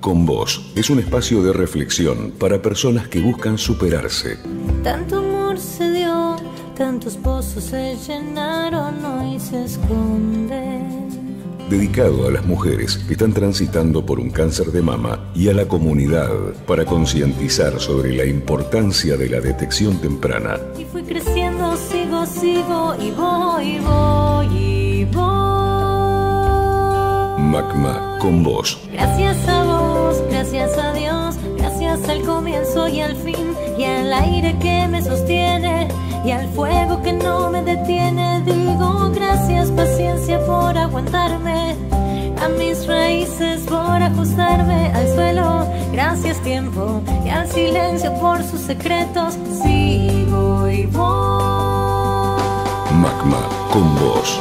Con vos es un espacio de reflexión para personas que buscan superarse. Tanto amor se dio, tantos pozos se llenaron, hoy se esconden. Dedicado a las mujeres que están transitando por un cáncer de mama y a la comunidad para concientizar sobre la importancia de la detección temprana. Y fui creciendo, sigo, sigo y voy, voy y voy. Magma con vos. Gracias a vos, gracias a Dios, gracias al comienzo y al fin, y al aire que me sostiene, y al fuego que no me detiene. Digo gracias paciencia por aguantarme, a mis raíces por ajustarme al suelo. Gracias tiempo y al silencio por sus secretos. Sigo y voy. Magma con vos.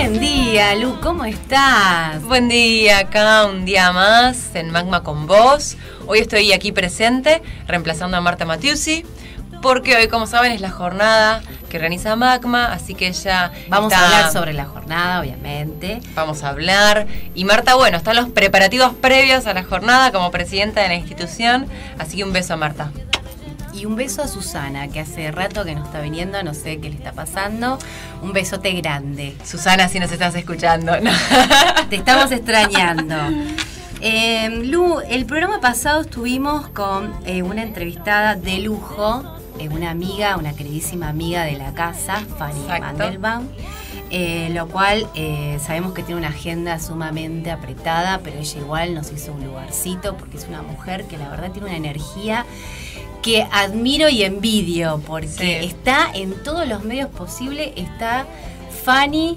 Buen día, Lu, ¿cómo estás? Buen día, acá un día más en Magma con vos. Hoy estoy aquí presente, reemplazando a Marta Matiusi, porque hoy, como saben, es la jornada que organiza Magma, así que ella Vamos está- a hablar sobre la jornada, obviamente. Vamos a hablar. Y Marta, bueno, están los preparativos previos a la jornada como presidenta de la institución, así que un beso a Marta. Y un beso a Susana, que hace rato que no está viniendo, no sé qué le está pasando. Un besote grande. Susana, si nos estás escuchando. ¿no? Te estamos extrañando. Eh, Lu, el programa pasado estuvimos con eh, una entrevistada de lujo, eh, una amiga, una queridísima amiga de la casa, Fanny Exacto. Mandelbaum. eh, lo cual eh, sabemos que tiene una agenda sumamente apretada, pero ella igual nos hizo un lugarcito porque es una mujer que la verdad tiene una energía que admiro y envidio porque Sí. está en todos los medios posibles, está Fanny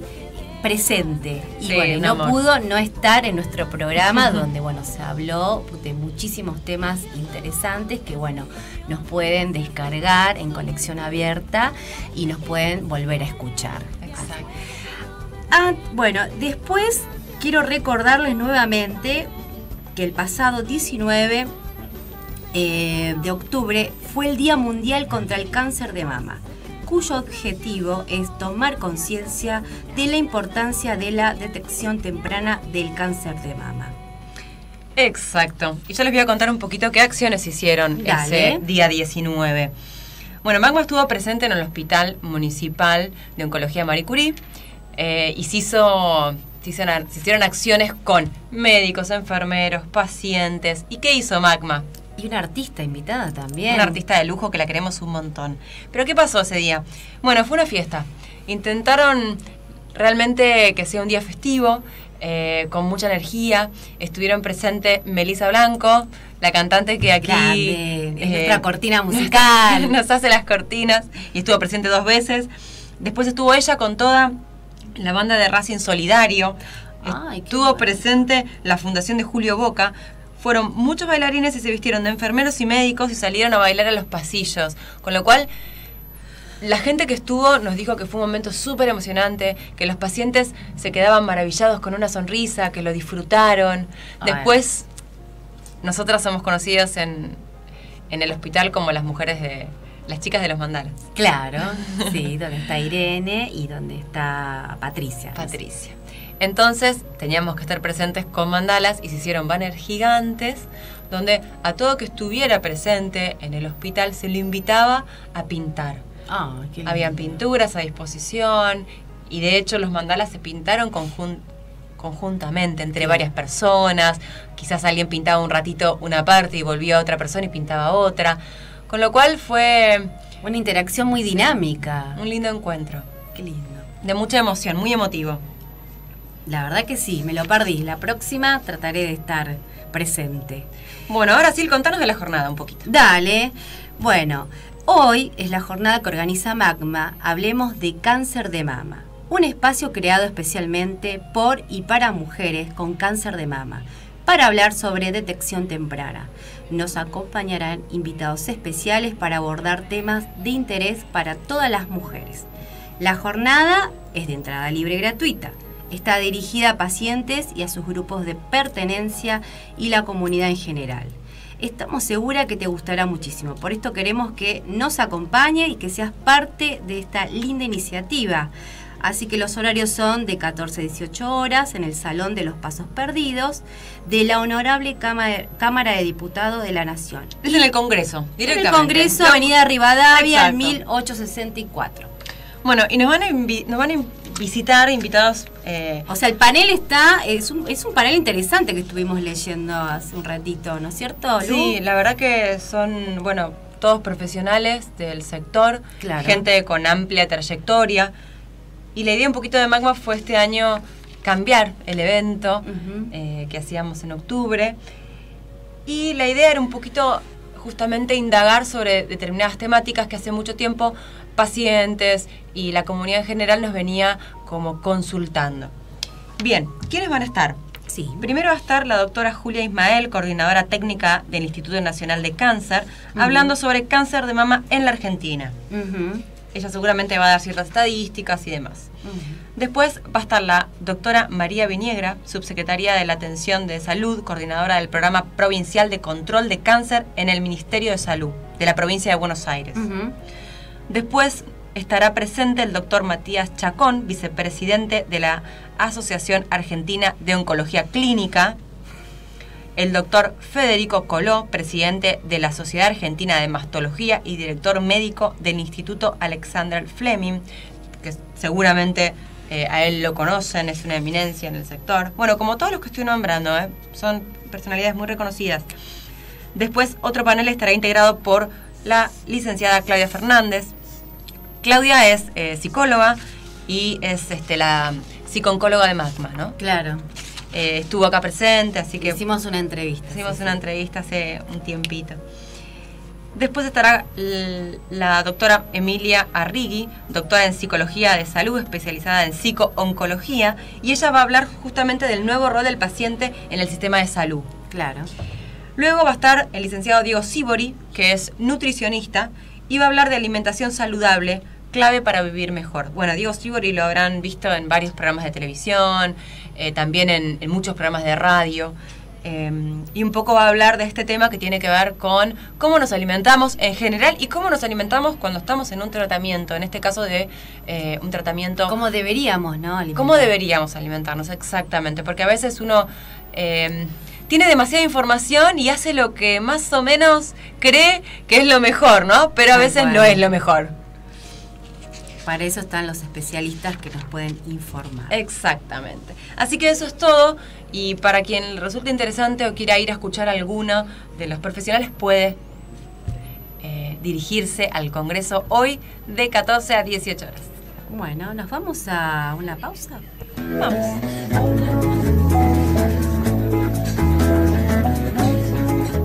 presente. Y Sí, bueno, no amor. pudo no estar en nuestro programa donde bueno, se habló de muchísimos temas interesantes que bueno, nos pueden descargar en conexión abierta y nos pueden volver a escuchar. Exacto. Ah, bueno, después quiero recordarles nuevamente que el pasado 19 eh, de octubre fue el Día Mundial contra el Cáncer de Mama, cuyo objetivo es tomar conciencia de la importancia de la detección temprana del cáncer de mama. Exacto. Y yo les voy a contar un poquito qué acciones hicieron Dale. ese día 19. Bueno, Magma estuvo presente en el Hospital Municipal de Oncología Marie Curie eh, y se, hizo, se, hicieron, se hicieron acciones con médicos, enfermeros, pacientes. ¿Y qué hizo Magma? Y una artista invitada también. Una artista de lujo que la queremos un montón. Pero ¿qué pasó ese día? Bueno, fue una fiesta. Intentaron realmente que sea un día festivo, eh, con mucha energía. Estuvieron presentes Melissa Blanco, la cantante que aquí... Grande, es eh, nuestra cortina musical. nos hace las cortinas y estuvo presente dos veces. Después estuvo ella con toda la banda de Racing Solidario. Ay, estuvo bueno. presente la fundación de Julio Boca. Fueron muchos bailarines y se vistieron de enfermeros y médicos y salieron a bailar a los pasillos. Con lo cual, la gente que estuvo nos dijo que fue un momento súper emocionante, que los pacientes se quedaban maravillados con una sonrisa, que lo disfrutaron. Después, nosotras somos conocidas en, en el hospital como las mujeres de... las chicas de los mandalas. Claro, sí, donde está Irene y donde está Patricia. Patricia. Entonces teníamos que estar presentes con mandalas y se hicieron banners gigantes donde a todo que estuviera presente en el hospital se lo invitaba a pintar. Ah, qué. Habían pinturas a disposición y de hecho los mandalas se pintaron conjun- conjuntamente entre varias personas. Quizás alguien pintaba un ratito una parte y volvía a otra persona y pintaba otra. Con lo cual fue Una interacción muy dinámica. un lindo encuentro. Qué lindo. De mucha emoción, muy emotivo. La verdad que sí, me lo perdí. La próxima trataré de estar presente. Bueno, ahora sí, contanos de la jornada un poquito. Dale. Bueno, hoy es la jornada que organiza Magma. Hablemos de cáncer de mama. Un espacio creado especialmente por y para mujeres con cáncer de mama, para hablar sobre detección temprana. Nos acompañarán invitados especiales para abordar temas de interés para todas las mujeres. La jornada es de entrada libre y gratuita. Está dirigida a pacientes y a sus grupos de pertenencia y la comunidad en general. Estamos seguras que te gustará muchísimo. Por esto queremos que nos acompañe y que seas parte de esta linda iniciativa. Así que los horarios son de 14 a 18 horas en el Salón de los Pasos Perdidos de la Honorable Cámara, de Diputados de la Nación. Es en el Congreso, En directamente. el Congreso, Avenida Rivadavia, Exacto. 1864. Bueno, y nos van a, nos van a visitar invitados. eh, O sea, el panel está, es un, es un panel interesante que estuvimos leyendo hace un ratito, ¿no es cierto, Lu? Sí, la verdad que son, bueno, todos profesionales del sector, Claro. gente con amplia trayectoria. Y la idea un poquito de Magma fue este año cambiar el evento eh, que hacíamos en octubre. Y la idea era un poquito justamente indagar sobre determinadas temáticas que hace mucho tiempo pacientes y la comunidad en general nos venía como consultando. Bien, ¿quiénes van a estar? Sí. Primero va a estar la doctora Julia Ismael, coordinadora técnica del Instituto Nacional de Cáncer, hablando sobre cáncer de mama en la Argentina. Ella seguramente va a dar ciertas estadísticas y demás. Después va a estar la doctora María Viniegra, subsecretaria de la Atención de Salud, coordinadora del Programa Provincial de Control de Cáncer en el Ministerio de Salud de la provincia de Buenos Aires. Después estará presente el doctor Matías Chacón, vicepresidente de la Asociación Argentina de Oncología Clínica. El doctor Federico Coló, presidente de la Sociedad Argentina de Mastología y director médico del Instituto Alexander Fleming, que seguramente eh, a él lo conocen, es una eminencia en el sector. Bueno, como todos los que estoy nombrando, ¿eh? son personalidades muy reconocidas. Después otro panel estará integrado por la licenciada Claudia Fernández. Claudia es eh, psicóloga y es este, la psiconcóloga de Magma, ¿no? Claro. Eh, estuvo acá presente, así que Hicimos una entrevista. hicimos sí, una sí. entrevista hace un tiempito. Después estará la doctora Emilia Arrigui, doctora en psicología de salud, especializada en psico-oncología, y ella va a hablar justamente del nuevo rol del paciente en el sistema de salud. Claro. Luego va a estar el licenciado Diego Sibori, que es nutricionista, y va a hablar de alimentación saludable, clave para vivir mejor. Bueno, Diego Sibori lo habrán visto en varios programas de televisión, eh, también en, en muchos programas de radio. eh, y un poco va a hablar de este tema que tiene que ver con cómo nos alimentamos en general y cómo nos alimentamos cuando estamos en un tratamiento, en este caso de eh, un tratamiento ¿Cómo deberíamos, no? alimentar? ¿Cómo deberíamos alimentarnos? Exactamente, porque a veces uno tiene demasiada información y hace lo que más o menos cree que es lo mejor, ¿no? Pero a veces no es lo mejor. Para eso están los especialistas que nos pueden informar. Exactamente. Así que eso es todo y para quien resulte interesante o quiera ir a escuchar a alguno de los profesionales puede eh, dirigirse al Congreso hoy de 14 a 18 horas. Bueno, ¿nos vamos a una pausa? Vamos.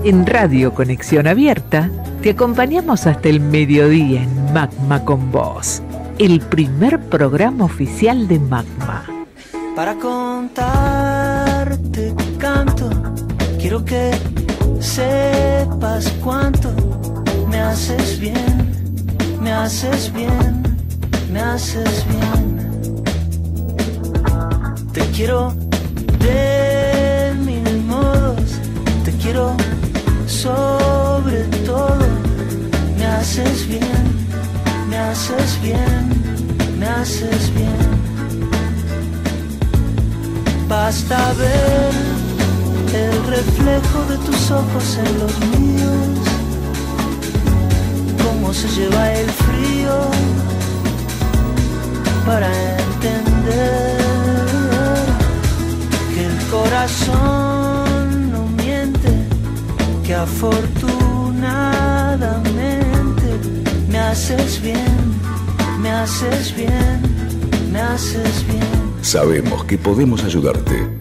En Radio Conexión Abierta te acompañamos hasta el mediodía en Magma con Vos, el primer programa oficial de Magma. Para contarte canto, quiero que sepas cuánto me haces bien, me haces bien, me haces bien. Te quiero de mil modos, te quiero sobre todo. Me haces bien, me haces bien, me haces bien. Basta ver el reflejo de tus ojos en los míos, cómo se lleva el frío para entender que el corazón que afortunadamente me haces bien, me haces bien, me haces bien. Sabemos que podemos ayudarte.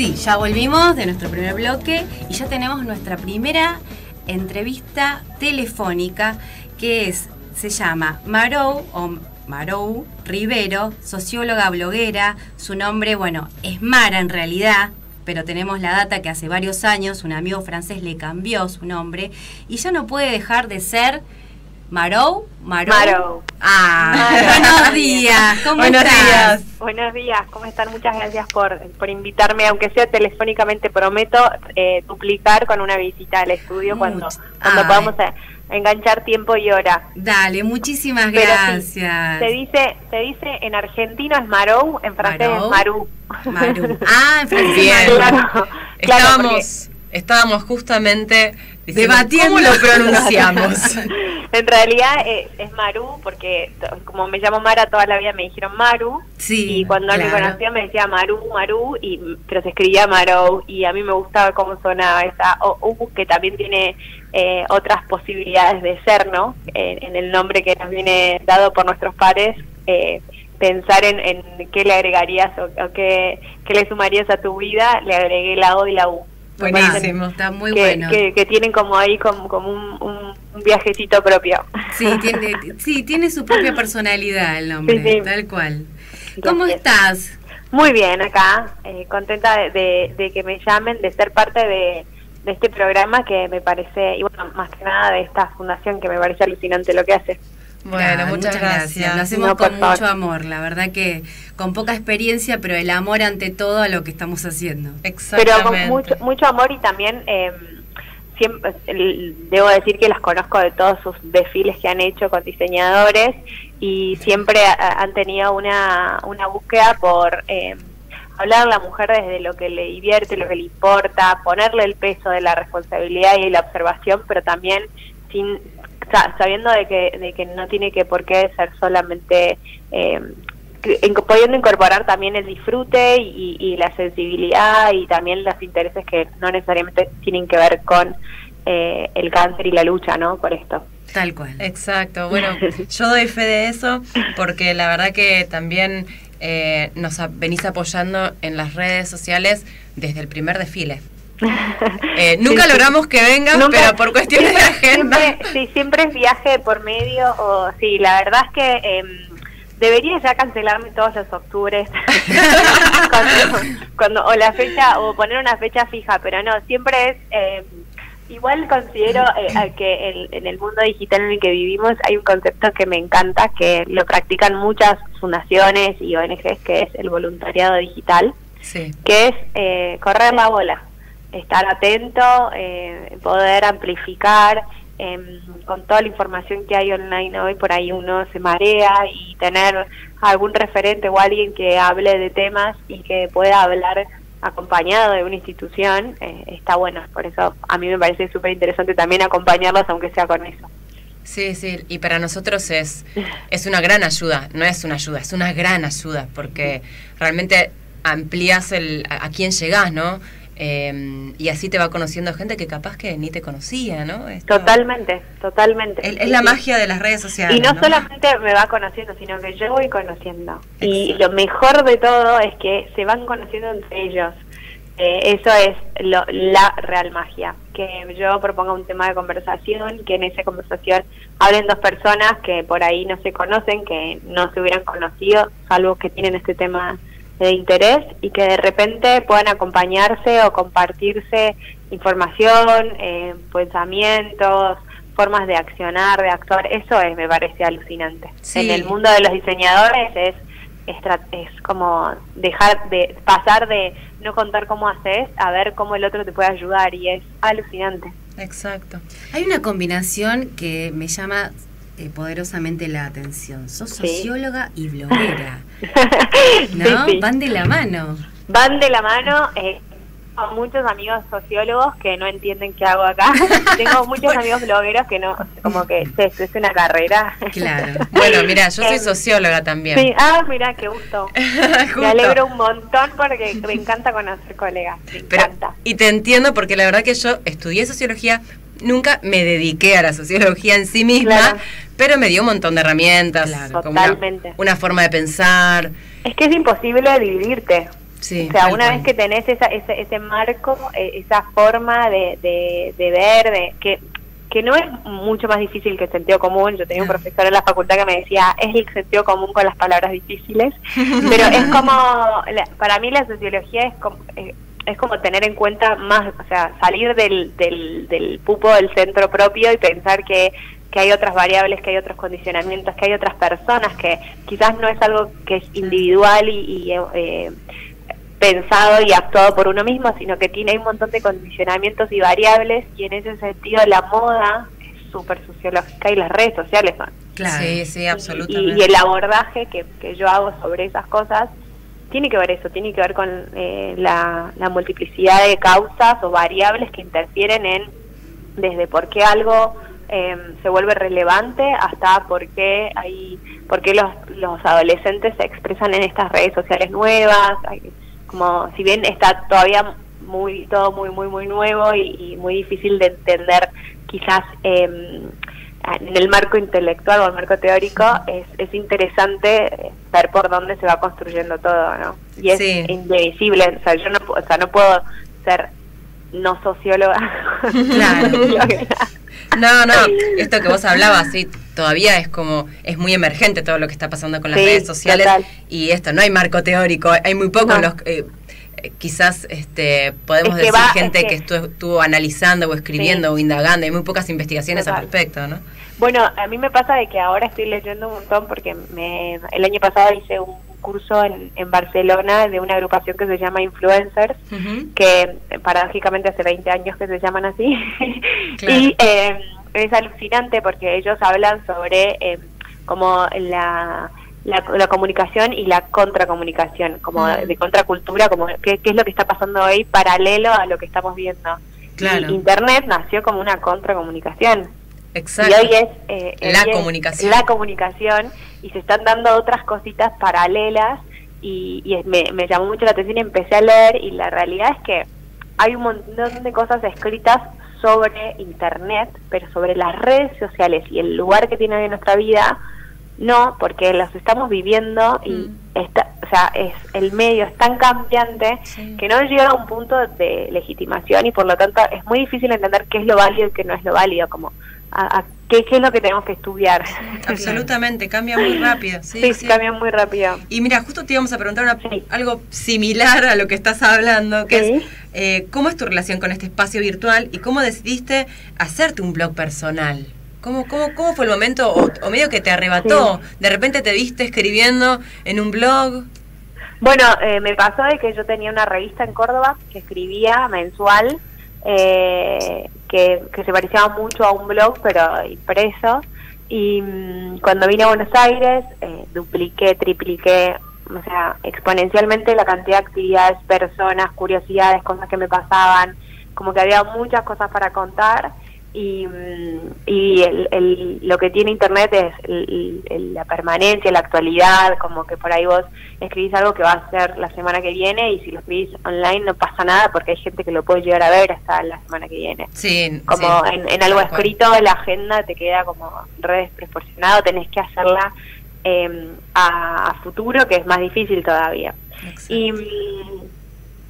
Sí, ya volvimos de nuestro primer bloque y ya tenemos nuestra primera entrevista telefónica que es, se llama Marou o Marou Rivero, socióloga bloguera. Su nombre, bueno, es Mara en realidad, pero tenemos la data que hace varios años un amigo francés le cambió su nombre y ya no puede dejar de ser Marou. Marou. Marou. Ah, Marou. buenos días. ¿Cómo Buenos estás? días. Buenos días, ¿cómo están? Muchas gracias por, por invitarme, aunque sea telefónicamente, prometo eh, duplicar con una visita al estudio cuando, Much- cuando Ay. podamos eh, enganchar tiempo y hora. Dale, muchísimas Pero sí, gracias. se dice, se dice en argentino es Marou, en francés Marou. es Maru. Maru. Ah, en francés Bien. Claro, Estábamos, estábamos justamente Debatiendo. ¿Cómo lo pronunciamos? En realidad eh, es Maru porque como me llamo Mara toda la vida me dijeron Maru Sí, y cuando él me claro. conoció me decía Maru, Maru y pero se escribía Marou y a mí me gustaba cómo sonaba esa O U que también tiene eh, otras posibilidades de ser, ¿no? Eh, en el nombre que nos viene dado por nuestros padres eh, pensar en, en qué le agregarías o, o qué, qué le sumarías a tu vida, le agregué la O y la U. Buenísimo. Está muy que, bueno. que, que tienen como ahí como, como un, un, un viajecito propio. Sí, tiene, sí, tiene su propia personalidad el nombre, Sí, sí. tal cual. ¿Cómo estás? Muy bien, acá, eh, contenta de, de- de que me llamen, de ser parte de, de este programa que me parece, y bueno, más que nada de esta fundación que me parece alucinante lo que hace. Bueno, muchas, gracias. Lo hacemos No, con favor. mucho amor, la verdad que con poca experiencia, pero el amor ante todo a lo que estamos haciendo. Pero Exactamente. con mucho, mucho amor y también eh, siempre, el- debo decir que las conozco de todos sus desfiles que han hecho con diseñadores y siempre ha- han tenido una, una búsqueda por eh, hablar a la mujer desde lo que le divierte, lo que le importa, ponerle el peso de la responsabilidad y la observación, pero también sin sabiendo de que, de que no tiene que por qué ser solamente eh, en- pudiendo incorporar también el disfrute y, y la sensibilidad y también los intereses que no necesariamente tienen que ver con eh, el cáncer y la lucha, ¿no? Por esto. Tal cual. Exacto, bueno, yo doy fe de eso porque la verdad que también eh, nos venís apoyando en las redes sociales desde el primer desfile. Eh, nunca Sí, logramos que vengas, Nunca- pero por cuestiones de agenda. Siempre, sí, siempre es viaje por medio o sí, la verdad es que em, debería ya cancelarme todos los octubres cuando, cuando- o la fecha o poner una fecha fija, pero no, siempre es em, igual considero eh, que en, en el mundo digital en el que vivimos hay un concepto que me encanta que lo practican muchas fundaciones y ONGs que es el voluntariado digital Sí, que es eh, correr la bola, estar atento, eh, poder amplificar em, con toda la información que hay online hoy, por ahí uno se marea y tener algún referente o alguien que hable de temas y que pueda hablar acompañado de una institución, eh, está bueno. Por eso a mí me parece súper interesante también acompañarlos, aunque sea con eso. sí, sí, y para nosotros es, es una gran ayuda, no es una ayuda, es una gran ayuda, porque realmente amplías el, a, a quién llegás, ¿no? Eh, y así te va conociendo gente que capaz que ni te conocía, ¿no? Esto- Totalmente, totalmente. Es, es la magia de las redes sociales. Y no, solamente me va conociendo, sino que yo voy conociendo. Y lo mejor de todo es que se van conociendo entre ellos. Eh, eso es lo- la real magia. Que yo proponga un tema de conversación, que en esa conversación hablen dos personas que por ahí no se conocen, que no se hubieran conocido, salvo que tienen este tema de interés y que de repente puedan acompañarse o compartirse información, eh, pensamientos, formas de accionar, de actuar, eso es, me parece alucinante. Sí. En el mundo de los diseñadores es, estra- es como dejar de pasar de no contar cómo haces a ver cómo el otro te puede ayudar y es alucinante. Exacto. Hay una combinación que me llama eh, poderosamente la atención. Sos Sí. socióloga y bloguera, ¿no? Sí, sí. Van de la mano. Van de la mano, eh, muchos amigos sociólogos que no entienden qué hago acá. tengo muchos amigos blogueros que no, como que es, es una carrera. Claro. Bueno, mira, yo soy Em, socióloga también. Sí, ah, mira, qué gusto. Me alegro un montón porque me encanta conocer colegas. Me Pero- encanta. y te entiendo porque la verdad que yo estudié sociología, nunca me dediqué a la sociología en sí misma, Claro. pero me dio un montón de herramientas, Claro. como una, Totalmente. una forma de pensar. Es que es imposible dividirte. Sí, o sea, una cual. vez que tenés esa, ese, ese marco, eh, esa forma de, de, de ver, de, que, que no es mucho más difícil que el sentido común. Yo tenía un profesor en la facultad que me decía, es el sentido común con las palabras difíciles. Pero es como, la- para mí la sociología es como... es como tener en cuenta más, o sea, salir del, del, del pupo del centro propio y pensar que, que hay otras variables, que hay otros condicionamientos, que hay otras personas, que quizás no es algo que es individual y, y, eh, pensado y actuado por uno mismo, sino que tiene un montón de condicionamientos y variables y en ese sentido la moda es súper sociológica y las redes sociales son. Claro. Sí, sí, Y, absolutamente. y el abordaje que, que yo hago sobre esas cosas tiene que ver eso, tiene que ver con eh, la, la multiplicidad de causas o variables que interfieren en desde por qué algo eh, se vuelve relevante hasta por qué hay por qué los, los adolescentes se expresan en estas redes sociales nuevas. Como si bien está todavía muy todo muy muy muy nuevo y, y muy difícil de entender quizás eh, en el marco intelectual o el marco teórico es, es interesante ver por dónde se va construyendo todo no y es Sí. indivisible o sea yo no o sea no puedo ser no socióloga Claro. No, no, esto que vos hablabas, sí, todavía es como, es muy emergente todo lo que está pasando con las Sí, redes sociales total. y esto, no hay marco teórico, hay muy poco No. los... eh, quizás este podemos Es que decir va- gente es que, que- estuvo, estuvo analizando o escribiendo Sí. o indagando, hay muy pocas investigaciones al respecto, ¿no? Bueno, a mí me pasa de que ahora estoy leyendo un montón porque me, el año pasado hice un curso en, en Barcelona de una agrupación que se llama Influencers, que paradójicamente hace 20 años que se llaman así. Claro. y eh, es alucinante porque ellos hablan sobre eh, como la, la, la comunicación y la contracomunicación, como de contracultura, como qué, qué es lo que está pasando hoy paralelo a lo que estamos viendo. Claro. Y Internet nació como una contracomunicación. Exacto. Y hoy es eh, La hoy es comunicación. La comunicación y se están dando otras cositas paralelas y, y me, me llamó mucho la atención y empecé a leer y la realidad es que hay un montón de cosas escritas sobre Internet, pero sobre las redes sociales y el lugar que tienen en nuestra vida, no, porque las estamos viviendo y Mm. está, o sea, es el medio es tan cambiante Sí. que no llega a un punto de legitimación y por lo tanto es muy difícil entender qué es lo válido y qué no es lo válido, como a, a qué, qué es lo que tenemos que estudiar. Absolutamente, cambia muy rápido. Sí, Sí, sí. cambia muy rápido. Y mira, justo te íbamos a preguntar una- algo similar a lo que estás hablando, que es eh, cómo es tu relación con este espacio virtual y cómo decidiste hacerte un blog personal. ¿Cómo, cómo, cómo fue el momento o, o medio que te arrebató? De repente te viste escribiendo en un blog. Bueno, eh, me pasó de que yo tenía una revista en Córdoba que escribía mensual, eh, que, que se parecía mucho a un blog, pero impreso. Y mm, cuando vine a Buenos Aires, eh, dupliqué, tripliqué, o sea, exponencialmente la cantidad de actividades, personas, curiosidades, cosas que me pasaban. Como que había muchas cosas para contar. Y, y el, el- lo que tiene Internet es el- la permanencia, la actualidad, como que por ahí vos escribís algo que va a ser la semana que viene y si lo escribís online no pasa nada porque hay gente que lo puede llegar a ver hasta la semana que viene. Sí, Como sí, en, en algo escrito la agenda te queda como re desproporcionado, tenés que hacerla eh, a, a futuro que es más difícil todavía. Exacto. Y,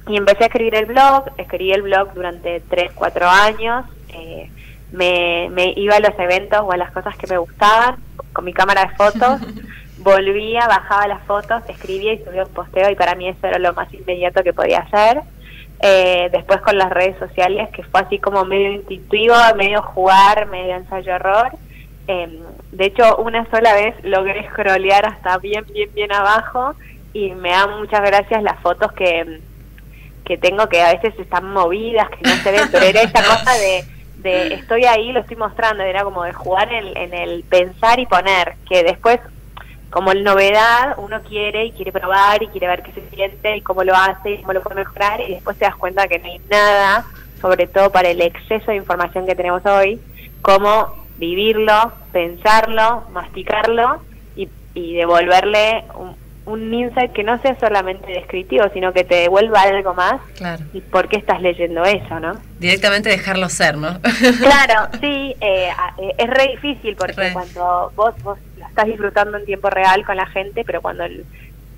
y empecé a escribir el blog, escribí el blog durante 3, 4 años, eh, me, me iba a los eventos o a las cosas que me gustaban con mi cámara de fotos, volvía, bajaba las fotos, escribía y subía un posteo y para mí eso era lo más inmediato que podía hacer. Eh, después con las redes sociales, que fue así como medio intuitivo, medio jugar, medio ensayo-error. Eh, de hecho, una sola vez logré scrollear hasta bien, bien, bien abajo y me dan muchas gracias las fotos que, que tengo que a veces están movidas, que no se ven, pero era esa cosa de, de estoy ahí, lo estoy mostrando, era como de jugar en, en el pensar y poner, que después como novedad, uno quiere y quiere probar y quiere ver qué se siente y cómo lo hace y cómo lo puede mejorar y después te das cuenta que no hay nada, sobre todo para el exceso de información que tenemos hoy, como vivirlo, pensarlo, masticarlo y, y devolverle un, un insight que no sea solamente descriptivo, sino que te devuelva algo más. Claro. ¿Y por qué estás leyendo eso, no? Directamente dejarlo ser, ¿no? Claro, sí, eh, eh, es re difícil porque Re. cuando vos, vos lo estás disfrutando en tiempo real con la gente, pero cuando el-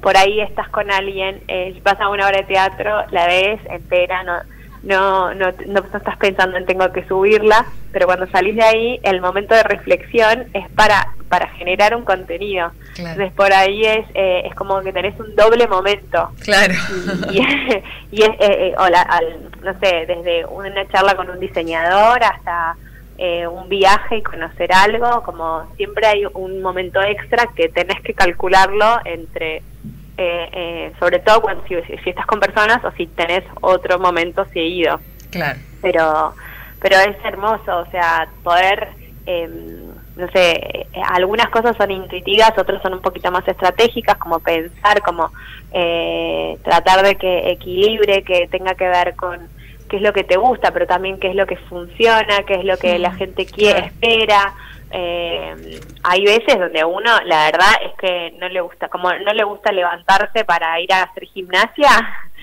por ahí estás con alguien, eh, vas a una obra de teatro, la ves entera, no, no, no, no, no estás pensando en tengo que subirla, pero cuando salís de ahí, el momento de reflexión es para, para generar un contenido. Claro. Entonces por ahí es, eh, es como que tenés un doble momento Claro. y, y es, eh, eh, o la- al- no sé, desde una charla con un diseñador hasta eh, un viaje y conocer algo, como siempre hay un momento extra que tenés que calcularlo entre, eh, eh, sobre todo cuando si, si estás con personas o si tenés otro momento seguido Claro. pero pero es hermoso, o sea, poder, eh, no sé, algunas cosas son intuitivas, otras son un poquito más estratégicas, como pensar, como eh, tratar de que equilibre, que tenga que ver con qué es lo que te gusta, pero también qué es lo que funciona, qué es lo que la gente quiere, espera. Eh, hay veces donde uno, la verdad es que no le gusta, como no le gusta levantarse para ir a hacer gimnasia,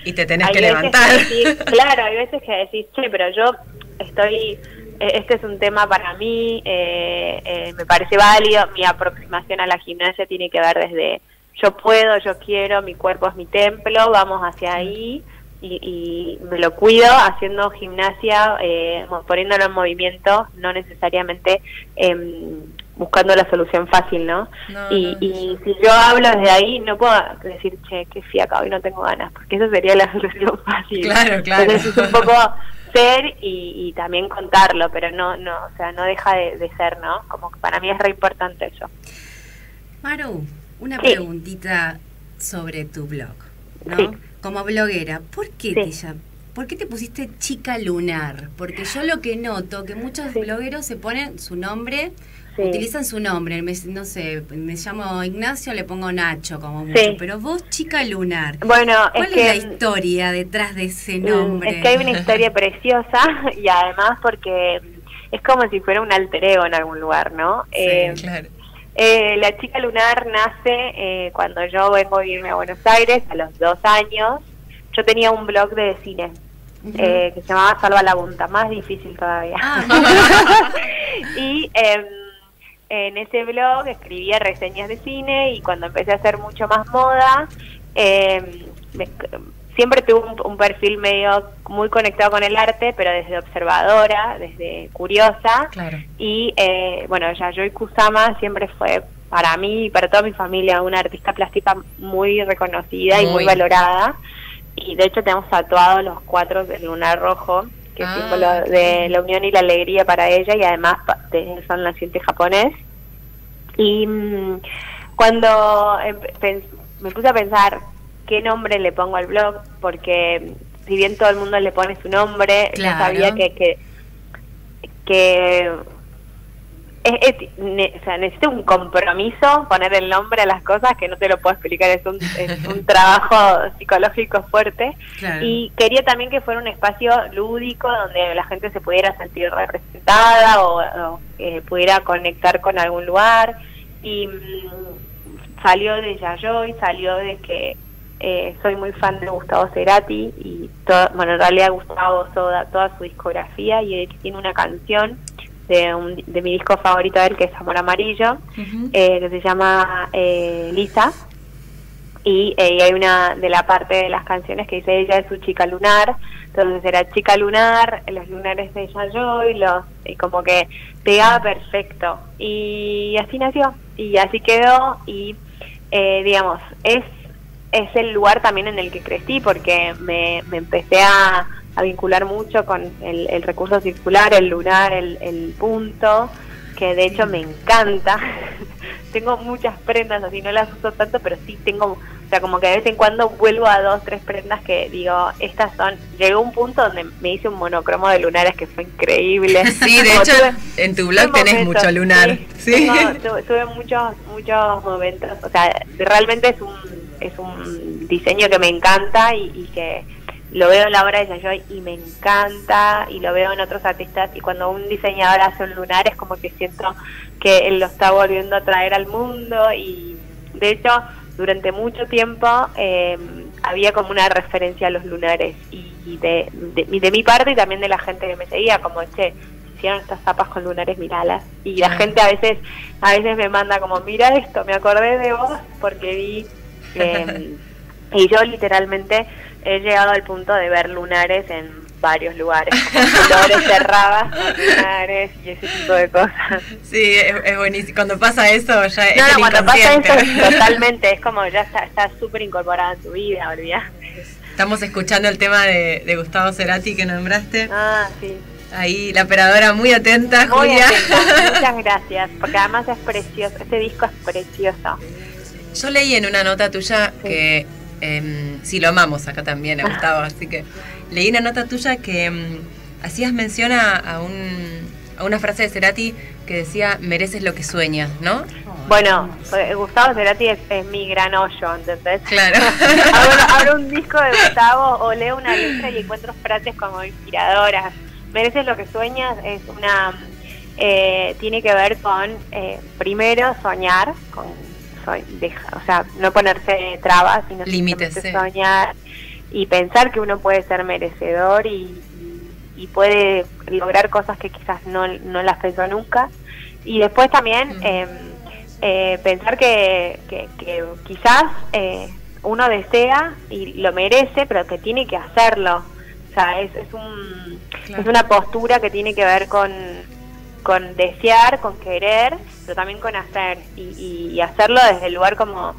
Y te tenés que levantar. decís- claro, hay veces que decís, che, pero yo estoy, eh, este es un tema para mí, eh, eh, me parece válido, mi aproximación a la gimnasia tiene que ver desde yo puedo, yo quiero, mi cuerpo es mi templo, vamos hacia ahí y, y me lo cuido haciendo gimnasia, eh, poniéndolo en movimiento, no necesariamente em, buscando la solución fácil, ¿no? No, y, no, y si yo hablo desde ahí, no puedo decir, che, qué fiaca, hoy no tengo ganas, porque eso sería la solución fácil. Claro, claro. Entonces es un poco ser y, y también contarlo, pero no, no, o sea, no deja de, de ser, ¿no? Como que para mí es re importante eso. Maru, una Sí. preguntita sobre tu blog, ¿no? Sí. Como bloguera, ¿por qué Sí. te llam- ¿Por qué te pusiste chica lunar? Porque yo lo que noto que muchos Sí. blogueros se ponen su nombre, Sí. utilizan su nombre, me- no sé, me llamo Ignacio, le pongo Nacho como mucho, Sí. pero vos chica lunar. Bueno, ¿Cuál es es, que la historia detrás de ese Mm, nombre? Es que hay una historia preciosa y además porque es como si fuera un alter ego en algún lugar, ¿no? Eh, Claro. Eh, la chica lunar nace eh, cuando yo vengo a irme a Buenos Aires a los dos años. Yo tenía un blog de cine eh, que se llamaba Salva la Bunta, más difícil todavía. Ah, y em, en ese blog escribía reseñas de cine y cuando empecé a hacer mucho más moda, em, me- siempre tuve un, un perfil medio muy conectado con el arte, pero desde observadora, desde curiosa. Claro. Y eh, bueno, Yayoi Kusama siempre fue para mí y para toda mi familia una artista plástica muy reconocida y Muy. valorada. Y de hecho tenemos tatuado los cuatro del lunar rojo, que Ah, es símbolo de la unión y la alegría para ella y además de- son naciente japonés. Y mm, cuando em- me puse a pensar qué nombre le pongo al blog, porque si bien todo el mundo le pone su nombre, yo Claro. sabía que, que, que es, es- ne- o sea, necesito un compromiso poner el nombre a las cosas que no te lo puedo explicar, es un, es un trabajo psicológico fuerte. Claro. Y quería también que fuera un espacio lúdico donde la gente se pudiera sentir representada o, o, eh, pudiera conectar con algún lugar. Y mm, salió de Yayoi, salió de que eh, soy muy fan de Gustavo Cerati y todo, bueno, en realidad Gustavo toda, toda su discografía y él tiene una canción de, un, de mi disco favorito de él que es Amor Amarillo, eh, que se llama eh, Lisa. Y, eh, y hay una de la parte de las canciones que dice ella es su chica lunar entonces era chica lunar los lunares de ella yo y los y como que pegaba perfecto. Y así nació. Y así quedó y eh, digamos es es el lugar también en el que crecí porque me, me empecé a, a vincular mucho con el, el recurso circular, el lunar, el, el punto, que de hecho me encanta. tengo muchas prendas así, no las uso tanto, pero sí tengo sea, como que de vez en cuando vuelvo a dos, tres prendas que digo, estas son. Llegó un punto donde me hice un monocromo de lunares que fue increíble. Sí, de hecho, en tu blog tenés mucho lunar. Sí, tuve, muchos, muchos momentos. O sea, realmente es un, es un diseño que me encanta y, que lo veo en la obra de Yayoy y me encanta y lo veo en otros artistas y cuando un diseñador hace un lunar es como que siento que él lo está volviendo a traer al mundo y de hecho durante mucho tiempo eh, había como una referencia a los lunares y de, de, mi parte y también de la gente que me seguía, como, che, hicieron estas tapas con lunares, miralas. Y la gente a veces a veces me manda como, mira esto, me acordé de vos porque vi... Eh, y yo literalmente he llegado al punto de ver lunares en varios lugares, flores cerradas, lunares y ese tipo de cosas. Sí, es, buenísimo. Cuando pasa eso, ya es. No, no, cuando pasa eso, totalmente, es como ya está súper incorporada en tu vida, olvidás. Estamos escuchando el tema de, de, Gustavo Cerati que nombraste. Ah, sí. Ahí la operadora muy atenta, muy Julia. Atenta. Muchas gracias, porque además es precioso, este disco es precioso. Yo leí en una nota tuya que eh, sí lo amamos acá también a Gustavo, así que leí una nota tuya que em, hacías mención a, un, a una frase de Cerati que decía, mereces lo que sueñas, ¿no? Bueno, pues, Gustavo Cerati es, mi gran hoyo, ¿entendés? Claro. abro, un disco de Gustavo o leo una letra y encuentro frases como inspiradoras. Mereces lo que sueñas es una... Eh, tiene que ver con, eh, primero, soñar, con, o sea, no ponerse trabas, sino Límites, soñar y pensar que uno puede ser merecedor y, puede lograr cosas que quizás no, no, las pensó nunca. Y después también mm. em, eh, pensar que, que, quizás eh, uno desea y lo merece, pero que tiene que hacerlo. O sea, es, es, un, es una postura que tiene que ver con, con desear, con querer, pero también con hacer. Y, y hacerlo desde el lugar como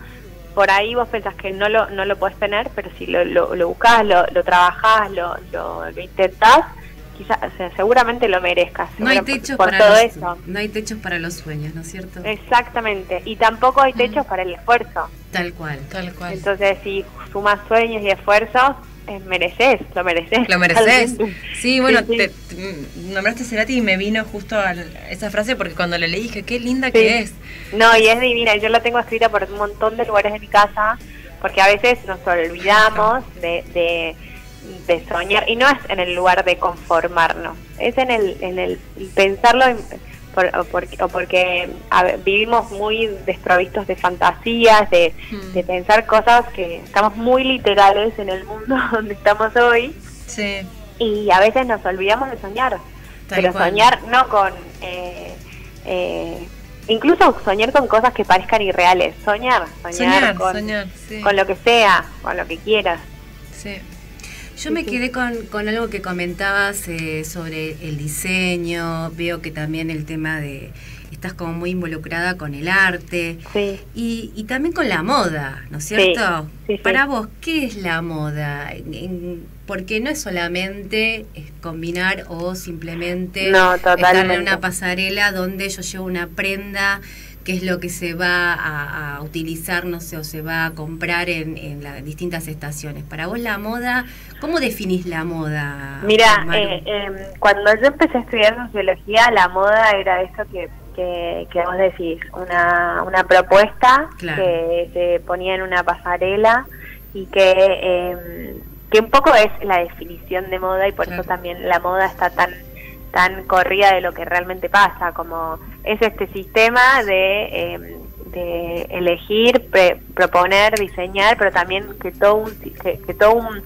por ahí vos pensás que no lo, no lo podés tener, pero si lo, lo, lo buscás, lo, lo trabajás, lo, lo, intentás, quizás, seguramente lo merezcas. No hay techos para todo los, eso. No hay techos para los sueños, ¿no es cierto? Exactamente. Y tampoco hay techos para el esfuerzo. Tal cual, tal cual. Entonces, si sumas sueños y esfuerzos, eh, mereces, lo mereces. Lo mereces. Sí, bueno, Te, nombraste Cerati y me vino justo a esa frase porque cuando la leí dije, qué linda que es. No, y es divina. Yo la tengo escrita por un montón de lugares de mi casa porque a veces nos olvidamos de, de, de soñar y no es en el lugar de conformarnos, es en el, en el pensarlo o, porque vivimos muy desprovistos de fantasías, de, hmm. de, pensar cosas que estamos muy literales en el mundo donde estamos hoy. Sí. Y a veces nos olvidamos de soñar. pero soñar no con... Eh, eh, incluso soñar con cosas que parezcan irreales. Soñar, soñar, con, con lo que sea, con lo que quieras. Sí. Yo me quedé con, con algo que comentabas eh, sobre el diseño, veo que también el tema de, estás como muy involucrada con el arte. Y, y, también con la moda, ¿no es cierto? Para vos, ¿qué es la moda? porque no es solamente combinar o simplemente estar en una pasarela donde yo llevo una prenda qué es lo que se va a, utilizar, no sé, o se va a comprar en, las distintas estaciones. Para vos la moda, ¿cómo definís la moda? Mira, eh, em, cuando yo empecé a estudiar sociología, la moda era esto que, que, vos decís, una, una propuesta que se ponía en una pasarela y que, em, que un poco es la definición de moda y por eso también la moda está tan tan corrida de lo que realmente pasa, como es este sistema de, em, de elegir, proponer, diseñar, pero también que todo un, que, todo un,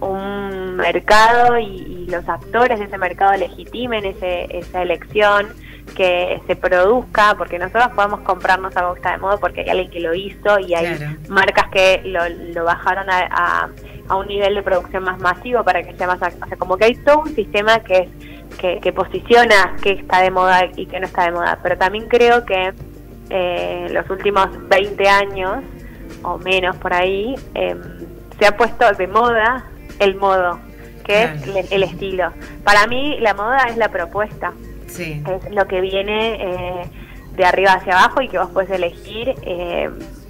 un mercado y, los actores de ese mercado legitimen ese, esa elección, que se produzca, porque nosotros podemos comprarnos algo que está de moda porque hay alguien que lo hizo y hay marcas que lo, lo bajaron a, a, un nivel de producción más masivo para que sea más... O sea, como que hay todo un sistema que es que, posiciona qué está de moda y qué no está de moda. Pero también creo que eh, los últimos 20 años o menos por ahí em, se ha puesto de moda el modo, que es el, estilo. Para mí la moda es la propuesta, es lo que viene eh, de arriba hacia abajo y que vos puedes elegir.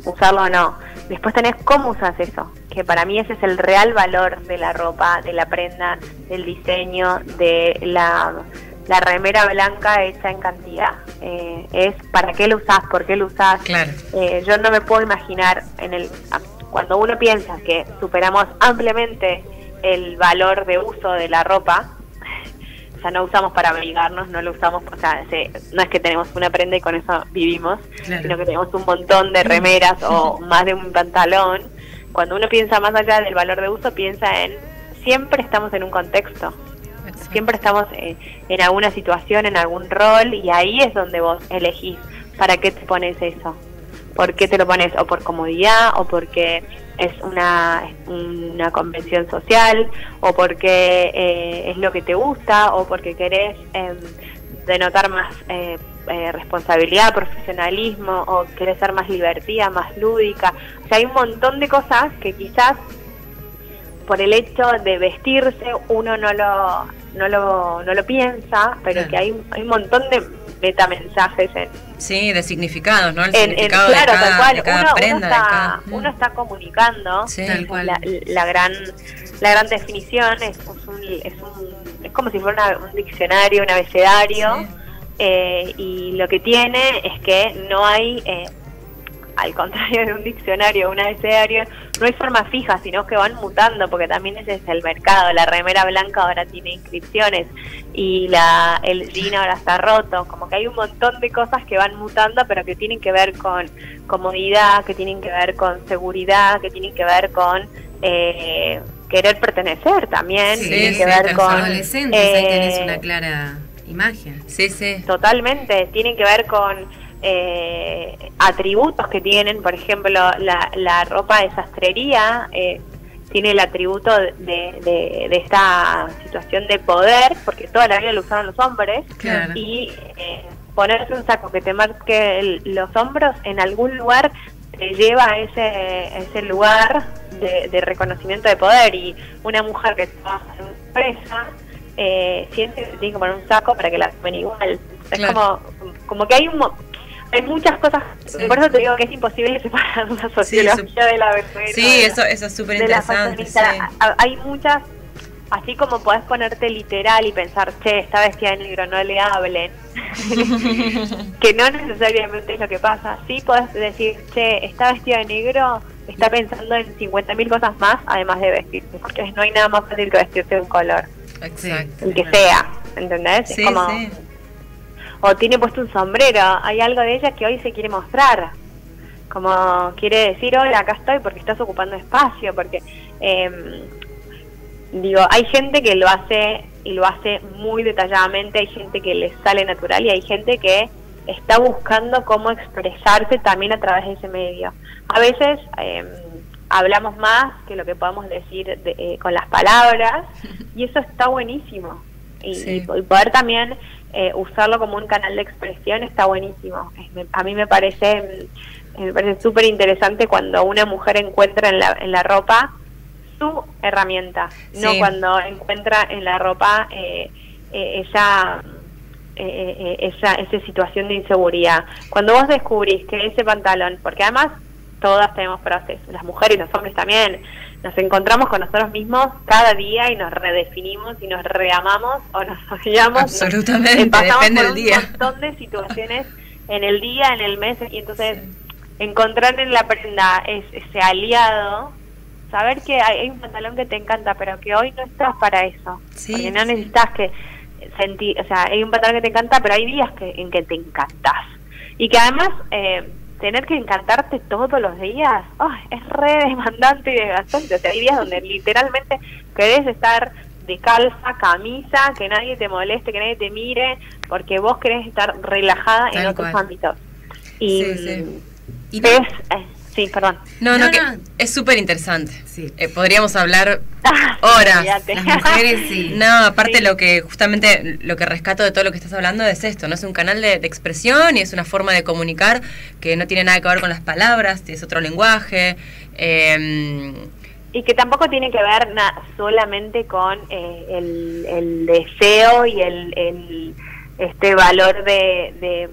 Usarlo o no. Después tenés cómo usas eso, que para mí ese es el real valor de la ropa, de la prenda, del diseño, de la, la remera blanca hecha en cantidad. Eh, es para qué lo usás, por qué lo usás. Claro. Eh, yo no me puedo imaginar en el cuando uno piensa que superamos ampliamente el valor de uso de la ropa, sea, no usamos para abrigarnos, no lo usamos, o sea, se- no es que tenemos una prenda y con eso vivimos, Claro. sino que tenemos un montón de remeras o más de un pantalón. Cuando uno piensa más allá del valor de uso, piensa en siempre estamos en un contexto, siempre estamos eh, en alguna situación, en algún rol, y ahí es donde vos elegís para qué te pones eso. ¿Por qué te lo pones? O por comodidad, o porque es una, una convención social, o porque eh, es lo que te gusta, o porque querés eh, denotar más eh, eh, responsabilidad, profesionalismo, o querés ser más divertida, más lúdica. O sea, hay un montón de cosas que quizás por el hecho de vestirse uno no lo no lo, no lo piensa, pero que hay, hay un montón de metamensajes en, Sí, de significados, ¿no? El en- en- significado claro, de, cada, tal cual. de cada uno, uno prenda. de está, cada- uno está comunicando Sí. Tal cual. la, la gran la gran definición es, es un, es, un- es como si fuera una- un diccionario, un abecedario Sí. eh, y lo que tiene es que no hay eh, al contrario de un diccionario o un abecedario, no hay forma fija, sino que van mutando, porque también ese es el mercado. La remera blanca ahora tiene inscripciones y la el jean ahora está roto. Como que hay un montón de cosas que van mutando, pero que tienen que ver con comodidad, que tienen que ver con seguridad, que tienen que ver con eh, querer pertenecer también, Sí, que ver con. Adolescentes, ahí tenés eh, una clara imagen. Sí, sí. Totalmente, tienen que ver con eh, atributos que tienen, por ejemplo, la, la ropa de sastrería eh, tiene el atributo de, de, de esta situación de poder, porque toda la vida lo usaron los hombres, Claro. y eh, ponerse un saco que te marque el- los hombros en algún lugar te lleva a ese, a ese lugar de, de reconocimiento de poder y una mujer que trabaja en una empresa eh, siente que tiene que poner un saco para que la tomen igual. Es Claro. como, como que hay un hay muchas cosas, Sí. por eso te digo que es imposible separar la sociología de la verdadera. Sí, eso, eso es súper de la interesante. Hay muchas, así como podés ponerte literal y pensar, che, está vestida de negro, no le hablen, que no necesariamente es lo que pasa. Sí podés decir, che, está vestida de negro, está pensando en 50.000 cosas más, además de vestirse, porque no hay nada más fácil que vestirse de un color, Exacto. el que sea, ¿entendés? Sí, es como, sí. O tiene puesto un sombrero, hay algo de ella que hoy se quiere mostrar, como quiere decir, hola, acá estoy porque estás ocupando espacio, porque, em, digo, hay gente que lo hace y lo hace muy detalladamente, hay gente que le sale natural y hay gente que está buscando cómo expresarse también a través de ese medio. A veces em, hablamos más que lo que podemos decir de- eh, con las palabras y eso está buenísimo. Y, Sí. poder también eh, usarlo como un canal de expresión está buenísimo. Es- me- a mí me parece mm, me parece súper interesante cuando una mujer encuentra en la, en la ropa su herramienta, no cuando encuentra en la ropa eh, eh, esa, eh, eh, esa, esa situación de inseguridad. Cuando vos descubrís que ese pantalón, porque además todas tenemos procesos, las mujeres y los hombres también, nos encontramos con nosotros mismos cada día y nos redefinimos y nos reamamos o nos odiamos. Absolutamente, Eh, pasamos depende por un día. montón de situaciones en el día, en el mes, y entonces encontrar en la prenda es- ese aliado, saber que hay, hay un pantalón que te encanta, pero que hoy no estás para eso, Sí, porque no sí. necesitas que sentir, o sea, hay un pantalón que te encanta, pero hay días que, en que te encantas. Y que además, eh, tener que encantarte todos los días, ay, es re demandante y desgastante. O sea, hay días donde literalmente querés estar de calza, camisa, que nadie te moleste, que nadie te mire, porque vos querés estar relajada en otros cual. ámbitos. Y Sí, sí. Y no- es, eh, sí, perdón. No, no, No, que no. es súper interesante. Sí. Eh, podríamos hablar horas. Olvídate. Las mujeres sí. No, aparte Sí. lo que justamente lo que rescato de todo lo que estás hablando es esto, no es un canal de, de expresión y es una forma de comunicar que no tiene nada que ver con las palabras, es otro lenguaje. eh, Y que tampoco tiene que ver na- solamente con eh, el, el deseo y el, el, este valor de, de,